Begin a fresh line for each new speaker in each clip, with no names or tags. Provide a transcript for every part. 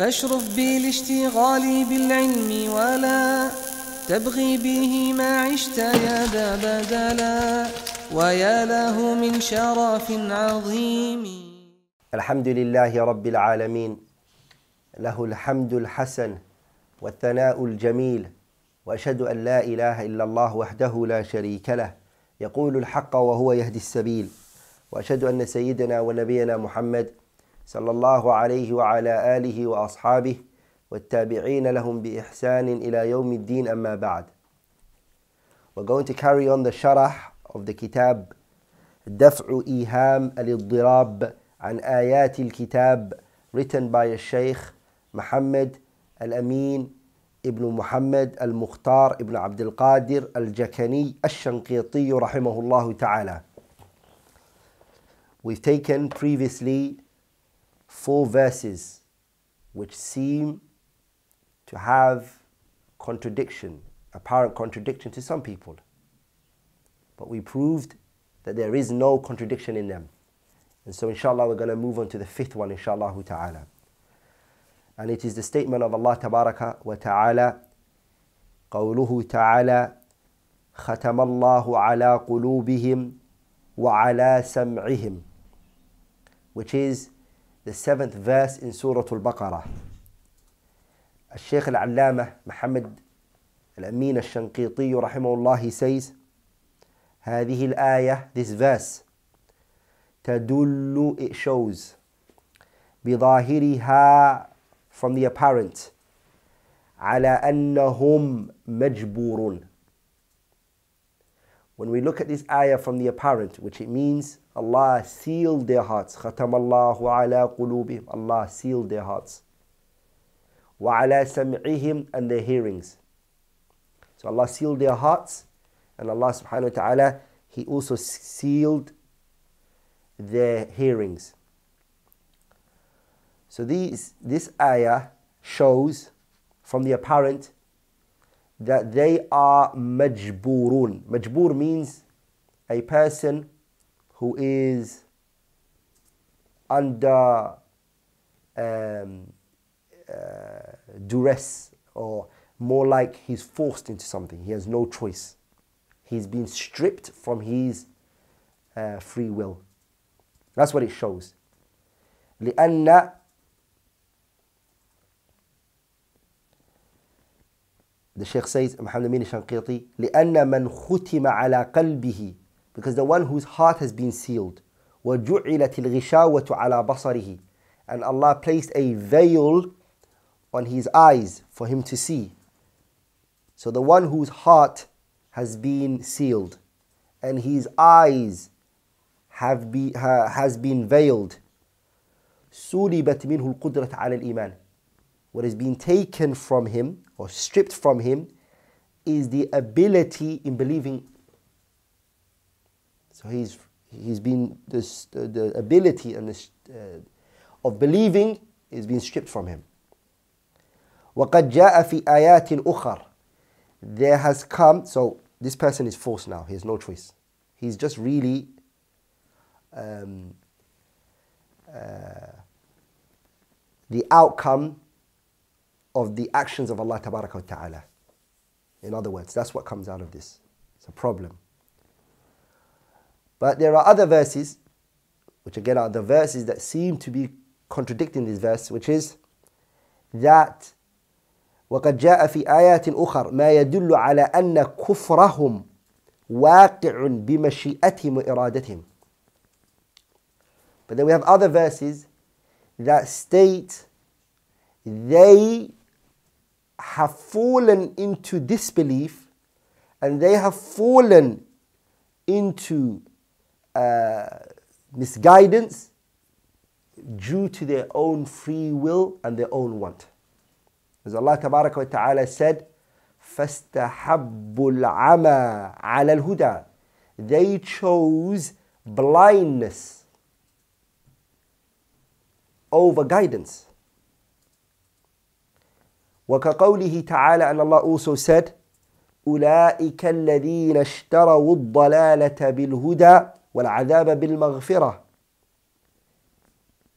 فاشرف بالاشتغال بالعلم ولا تبغي به ما عشت يا ذا بدلا ويا له من شرف عظيم.
الحمد لله رب العالمين له الحمد الحسن والثناء الجميل وأشهد أن لا إله إلا الله وحده لا شريك له يقول الحق وهو يهدي السبيل وأشهد أن سيدنا ونبينا محمد صلى الله عليه وعلى آله وأصحابه والتابعين لهم بإحسان إلى يوم الدين أما بعد. We're going to carry on the sharah of the kitab دفع إيهام الاضطراب عن آيات الكتاب written by الشيخ محمد الأمين ابن محمد المختار ابن عبد القادر الجكني الشنقيطي رحمه الله تعالى. We've taken previously four verses which seem to have contradiction, apparent contradiction to some people. But we proved that there is no contradiction in them. And so inshallah we're going to move on to the fifth one inshallah ta'ala. And it is the statement of Allah tabaraka wa ta'ala قوله تعالى ختم الله على قلوبهم وعلى سمعهم which is the seventh verse in Surah Al-Baqarah. الشيخ العلامة محمد الأمين الشنقيطي رحمه الله says هذه الآية this verse تدل it shows بظاهرها from the apparent على أنهم مجبورون When we look at this ayah from the apparent, which it means Allah sealed their hearts. Khatam Allahu ala qulubihim. Allah sealed their hearts. Wa ala sam'ihim and their hearings. So Allah sealed their hearts and Allah subhanahu wa ta'ala, He also sealed their hearings. So these, this ayah shows from the apparent that they are majburun. Majbur means a person who is under um, uh, duress or more like he's forced into something. He has no choice. He's been stripped from his uh, free will. That's what it shows. لأن The Sheikh says, Muhammad Amin Shanqiti, لأن من ختم على قلبه because the one whose heart has been sealed وجعلت الغشاوة على بصره and Allah placed a veil on his eyes for him to see. So the one whose heart has been sealed and his eyes have be, ha, has been veiled سُلِبت منه القدرة على الإيمان what has been taken from him or stripped from him is the ability in believing. So he's, he's been, this, the, the ability and the, uh, of believing is being stripped from him. وقد جاء في آيات أخر There has come, so this person is forced now, he has no choice. He's just really um, uh, the outcome of the actions of Allah Tabaraka wa Ta'ala. In other words, that's what comes out of this. It's a problem. But there are other verses, which again are the verses that seem to be contradicting this verse, which is that وقد جاء في آيات أخر ما يدل على أن كفرهم واقع بمشيئتهم وإرادتهم. But then we have other verses that state they have fallen into disbelief and they have fallen into uh, misguidance due to their own free will and their own want. As Allah Tabaraka wa Ta'ala said, فَاسْتَحَبُّ الْعَمَى عَلَى الْهُدَى They chose blindness over guidance. وكقوله تعالى and Allah also said أولئك الذين اشتروا الضلالة بالهدى والعذاب بالمغفرة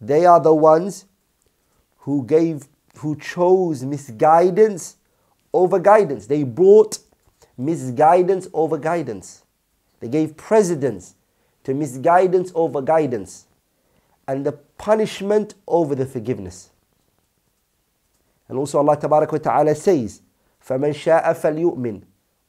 They are the ones who gave who chose misguidance over guidance. They brought misguidance over guidance. They gave precedence to misguidance over guidance and the punishment over the forgiveness. And also Allah Tabarak wa Ta'ala says, فَمَنْ شَاءَ فَلْيُؤْمِنْ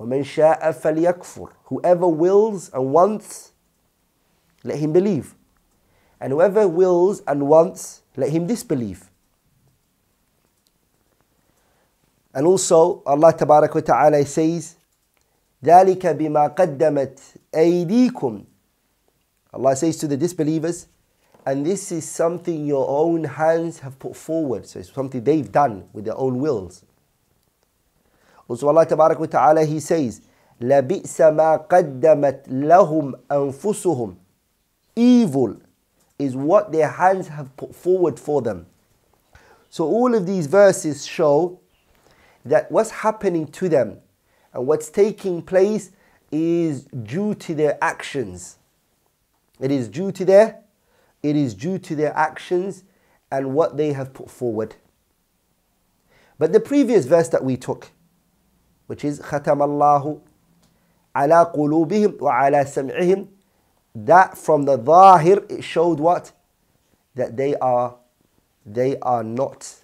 وَمَنْ شَاءَ فَلْيَكْفُرْ Whoever wills and wants, let him believe. And whoever wills and wants, let him disbelieve. And also Allah Tabarak wa Ta'ala says, ذَلِكَ بِمَا قَدَّمَتْ أَيْدِيكُمْ Allah says to the disbelievers, and this is something your own hands have put forward. So it's something they've done with their own wills. Also Allah Tabarak wa Ta'ala He says, لَبِئْسَ مَا قَدَّمَتْ لَهُمْ أَنفُسُهُمْ Evil is what their hands have put forward for them. So all of these verses show that what's happening to them and what's taking place is due to their actions. It is due to their it is due to their actions and what they have put forward. But the previous verse that we took, which is ختم الله على قلوبهم وعلى سمعهم that from the zahir it showed what that they are they are not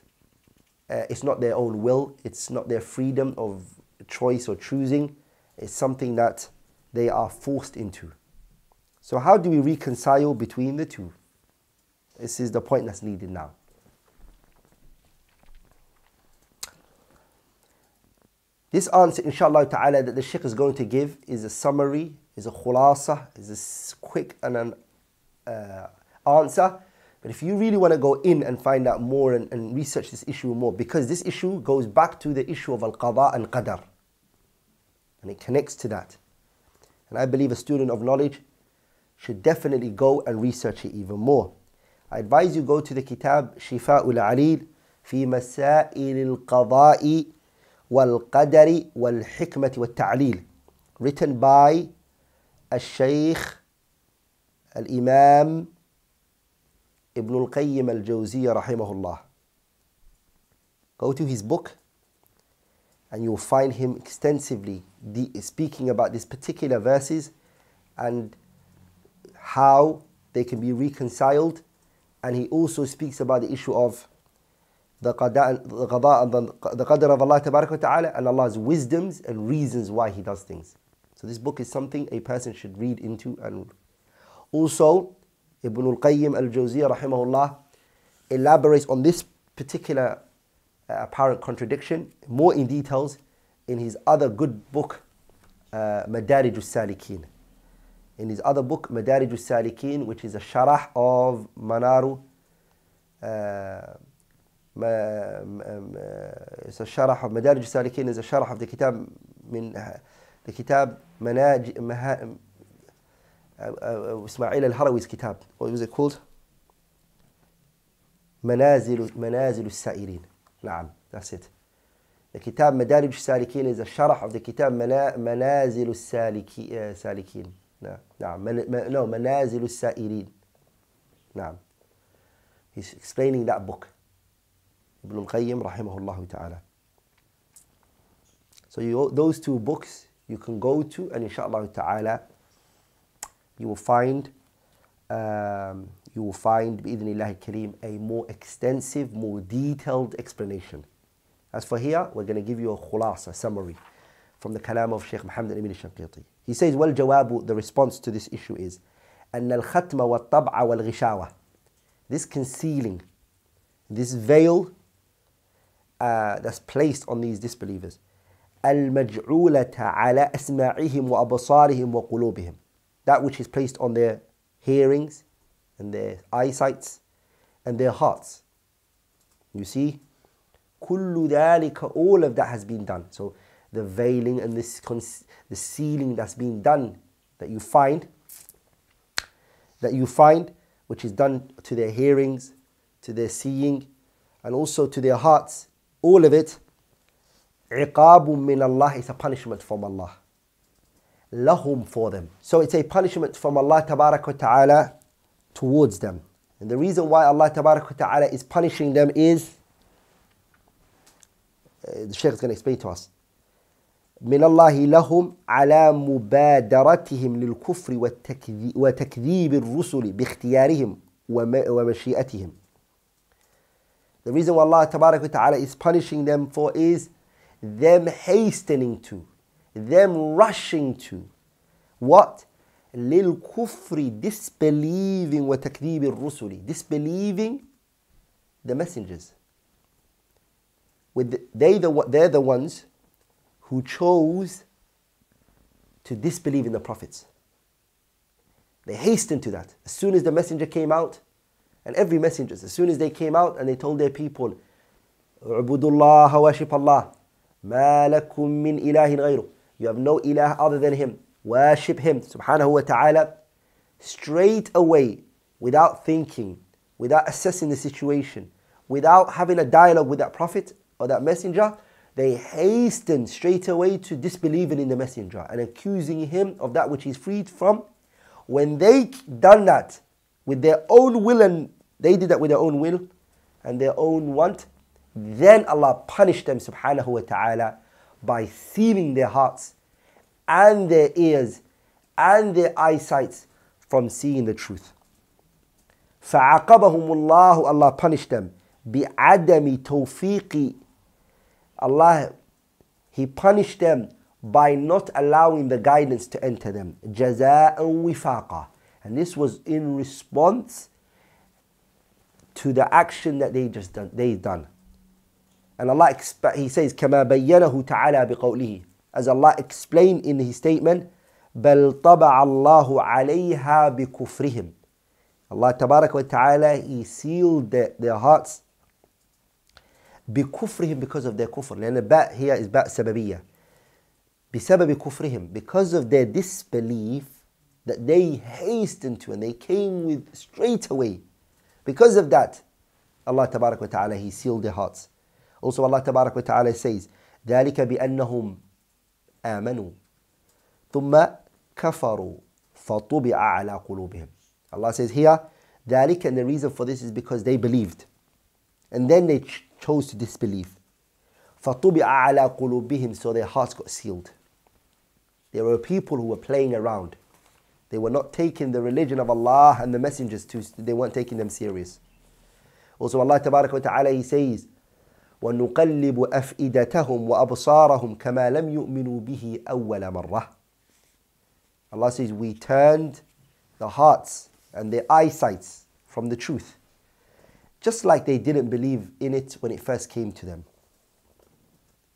uh, it's not their own will it's not their freedom of choice or choosing it's something that they are forced into so how do we reconcile between the two This is the point that's needed now. This answer, inshallah ta'ala, that the Sheikh is going to give is a summary, is a khulasa, is a quick and an uh, answer. But if you really want to go in and find out more and, and, research this issue more, because this issue goes back to the issue of al-qada and qadar. And it connects to that. And I believe a student of knowledge should definitely go and research it even more. I advise you go to the kitab Shifa'ul Alil في مسائل القضاء والقدر والحكمة والتعليل written by الشيخ الإمام ابن القيم الجوزية رحمه الله Go to his book and you'll find him extensively speaking about these particular verses and how they can be reconciled and he also speaks about the issue of the the qada and the, the qadr of Allah ta'ala and Allah's wisdoms and reasons why he does things. So this book is something a person should read into and also Ibn al-Qayyim al-Jawziyah rahimahullah elaborates on this particular uh, apparent contradiction more in details in his other good book uh, Madarij al-Salikin in his other book, Madarij al-Salikin, which is a sharah of Manaru. Uh, it's a sharah of Madarij al-Salikin is a sharah of the kitab من the kitab مناج مها اسماعيل الهروي's kitab what was it called منازل منازل السائرين نعم that's it the kitab مدارج السالكين is a sharah of the kitab منازل السالكين نعم نعم no منازل السائرين نعم he's explaining that book Ibn al-Qayyim rahimahullah ta'ala so you, those two books you can go to and inshallah ta'ala you will find um, you will find bi'idhnillahi kareem a more extensive more detailed explanation as for here we're going to give you a khulasa summary from the kalam of Sheikh Muhammad ibn Shanqiti he says, well, jawabu, the response to this issue is, أن الختم والطبع والغشاوة This concealing, this veil uh, that's placed on these disbelievers. المجعولة على أسماعهم وأبصارهم وقلوبهم That which is placed on their hearings and their eyesights and their hearts. You see? كل ذلك, all of that has been done. So the veiling and this the sealing that's being done that you find that you find which is done to their hearings to their seeing and also to their hearts all of it iqabun min Allah is a punishment from Allah. Lahum for them. So it's a punishment from Allah ta'ala towards them. And the reason why Allah ta'ala is punishing them is uh, the Shaykh is going to explain to us. من الله لهم على مبادرتهم للكفر وتكذيب الرسل باختيارهم ومشيئتهم. The reason why Allah ta'ala is punishing them for is them hastening to, them rushing to. What? للكفر disbelieving وتكذيب الرسل disbelieving the messengers. With the, they the, they're the ones who chose to disbelieve in the prophets. They hastened to that. As soon as the messenger came out, and every messenger, as soon as they came out and they told their people, Ubudullah worship Allah. Ma lakum min ilahin ghayru. You have no ilah other than Him. Worship Him, subhanahu wa ta'ala. Straight away, without thinking, without assessing the situation, without having a dialogue with that prophet or that messenger, they hasten straight away to disbelieving in the messenger and accusing him of that which he's freed from. When they done that with their own will and they did that with their own will and their own want, then Allah punished them subhanahu wa ta'ala by sealing their hearts and their ears and their eyesight from seeing the truth. فعاقبهم الله Allah punished them بعدم توفيق Allah He punished them by not allowing the guidance to enter them. جزاء وفاقا. And this was in response to the action that they just done, they done. And Allah He says كما بينه تعالى بقوله as Allah explained in His statement بل طبع الله عليها بكفرهم Allah Tabarak wa Ta'ala He sealed their, their hearts بكفرهم because of their kufr لأن الباء here is باء سببية بسبب كفرهم because of their disbelief that they hastened to and they came with straight away because of that Allah تبارك وتعالى He sealed their hearts also Allah تبارك وتعالى says ذلك بأنهم آمنوا ثم كفروا فطبع على قلوبهم Allah says here ذلك and the reason for this is because they believed and then they chose to disbelieve. فَطُبِعَ عَلَى قُلُوبِهِمْ So their hearts got sealed. There were people who were playing around. They were not taking the religion of Allah and the messengers to, they weren't taking them serious. Also Allah Tabaraka wa Ta'ala He says, وَنُقَلِّبُ أَفْئِدَتَهُمْ وَأَبْصَارَهُم كَمَا لَمْ يُؤْمِنُوا بِهِ أَوَّلَ مَرَّةٍ Allah says, we turned the hearts and their eyesights from the truth just like they didn't believe in it when it first came to them.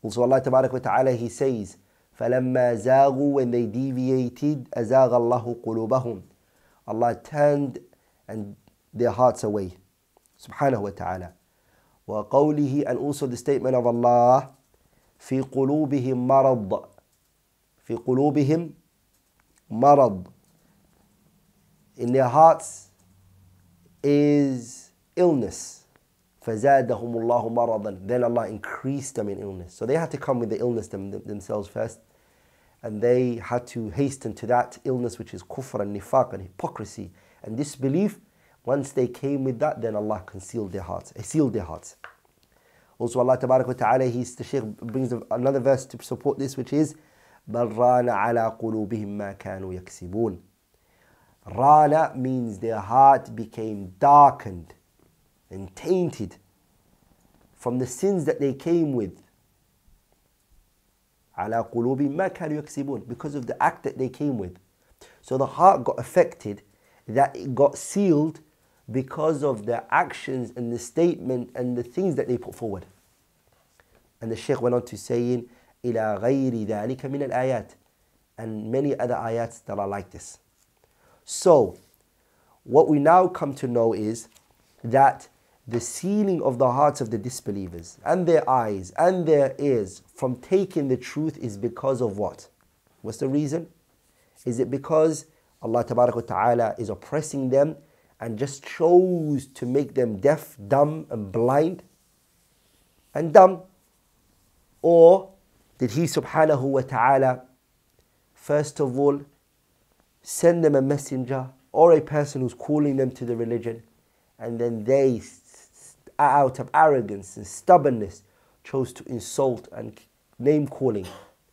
Also Allah Ta'ala He says, فَلَمَّا زَاغُوا When they deviated, أَزَاغَ اللَّهُ قُلُوبَهُمْ Allah turned and their hearts away. Subhanahu wa ta'ala. وقوله and also the statement of Allah في قلوبهم مرض في قلوبهم مرض in their hearts is illness. فَزَادَهُمُ اللَّهُ مَرَضًا Then Allah increased them in illness. So they had to come with the illness them, themselves first. And they had to hasten to that illness which is kufr and nifaq and hypocrisy and disbelief. Once they came with that, then Allah concealed their hearts, He sealed their hearts. Also Allah Tabarak wa Ta'ala, he's, the Shaykh brings another verse to support this which is بَلْ رَانَ عَلَى قُلُوبِهِمْ مَا كَانُوا يَكْسِبُونَ Rana means their heart became darkened and tainted from the sins that they came with. على قلوب ما كانوا يكسبون because of the act that they came with. So the heart got affected, that it got sealed because of the actions and the statement and the things that they put forward. And the Shaykh went on to saying, إلى غير ذلك من الآيات and many other ayats that are like this. So, what we now come to know is that the sealing of the hearts of the disbelievers and their eyes and their ears from taking the truth is because of what? What's the reason? Is it because Allah Ta'ala is oppressing them and just chose to make them deaf, dumb, and blind and dumb? Or did He subhanahu wa ta'ala first of all send them a messenger or a person who's calling them to the religion and then they out of arrogance and stubbornness, chose to insult and name calling,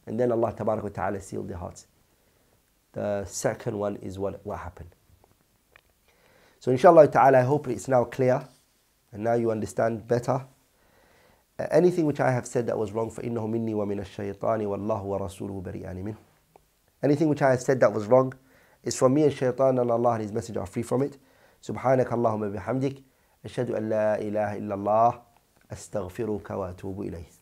and then Allah Ta'ala sealed their hearts. The second one is what, what happened. So inshallah ta'ala, I hope it's now clear and now you understand better. Uh, anything which I have said that was wrong, فَإِنَّهُ مِنِّي وَمِنَ الشَّيْطَانِ وَاللَّهُ وَرَسُولُهُ بَرِيئَانِ مِنْهُ Anything which I have said that was wrong is from me and shaitan and Allah and His Messenger are free from it. سبحانك اللهم بحمدك أشهد أن لا إله إلا الله أستغفرك وأتوب إليه